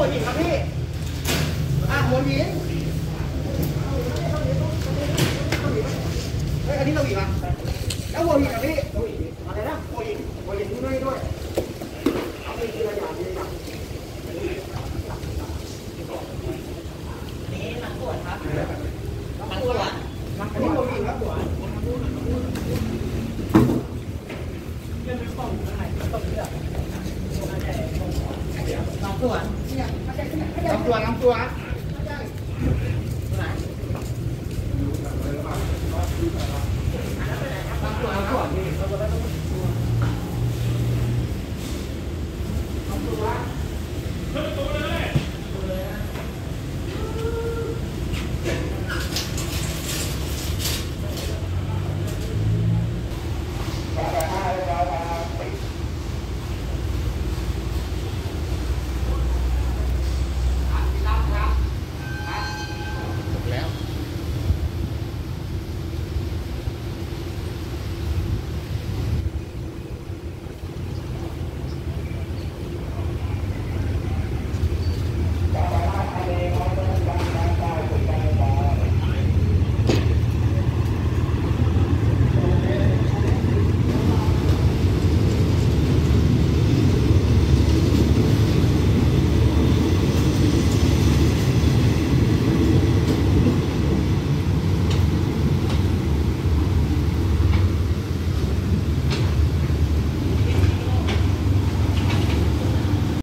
หัวหินครับพี่ อะหัวหินเฮ้ยอันนี้เราหินอะแล้วหัวหินอะพี่หัวหินอะไรนะหัวหินหัวหินด้วยด้วยเอาไปทีละอย่างทีละอย่างนี่หลังสวนครับหลังสวนอันนี้หัวหินครับหัวหลังสวนน้ำตัวน้ำตัวหลังสว น